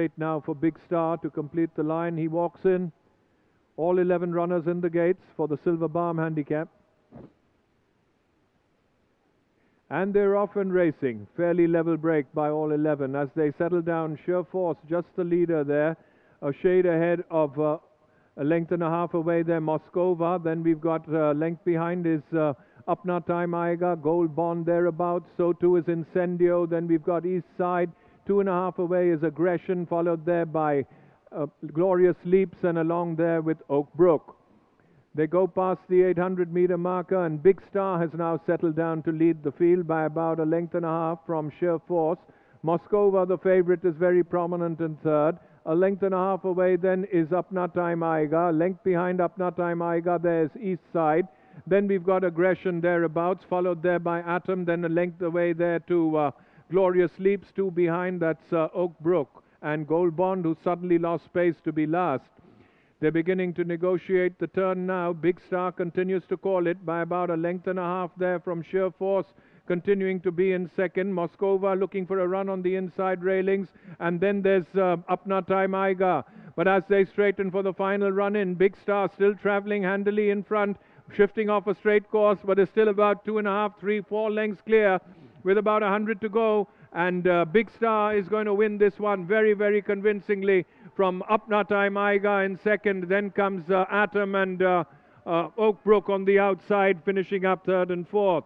Eight now for Big Star to complete the line. He walks in. All 11 runners in the gates for the Silver Balm handicap. And they're off and racing. Fairly level break by all 11 as they settle down. Sure Force, just the leader there. A shade ahead of uh, a length and a half away there, Moskova. Then we've got uh, length behind is uh, Apna Time Aiga, Gold Bond thereabouts. So too is Incendio. Then we've got East Side. Two and a half away is Aggression, followed there by uh, Glorious Leaps, and along there with Oak Brook. They go past the 800 meter marker, and Big Star has now settled down to lead the field by about a length and a half from Sheer Force. Moskova, the favorite, is very prominent in third. A length and a half away then is Apna Time Aiga. Length behind Apna Time Aiga, there's East Side. Then we've got Aggression thereabouts, followed there by Atom. Then a length away there to uh, Glorious Leaps, two behind, that's uh, Oak Brook. And Gold Bond, who suddenly lost space to be last. They're beginning to negotiate the turn now. Big Star continues to call it by about a length and a half there from Sheer Force, continuing to be in second. Moskova looking for a run on the inside railings. And then there's uh, Aiga. But as they straighten for the final run in, Big Star still traveling handily in front, shifting off a straight course, but is still about two and a half, three, four lengths clear with about 100 to go. And uh, Big Star is going to win this one very, very convincingly from Apna Time Aiga in second. Then comes uh, Atom and uh, uh, Oak on the outside, finishing up third and fourth.